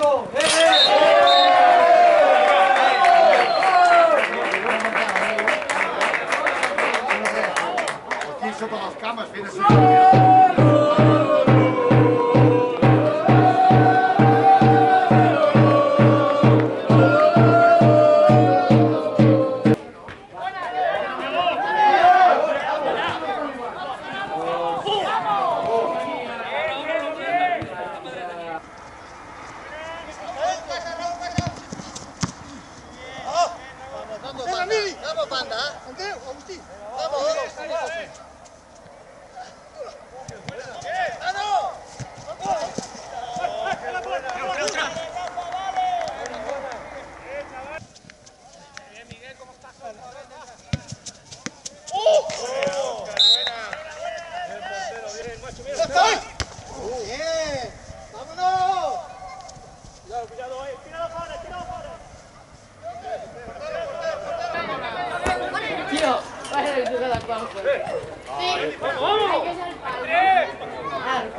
Marco! Aqui só para as camas, vem se Papa, anda? Anda, Agustin.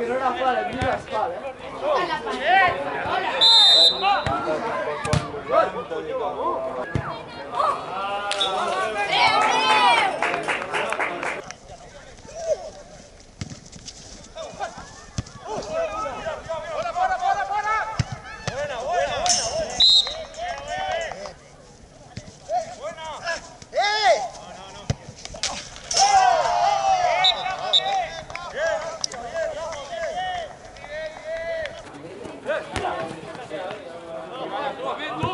che la ha mira la spada. ¿eh? Juventude!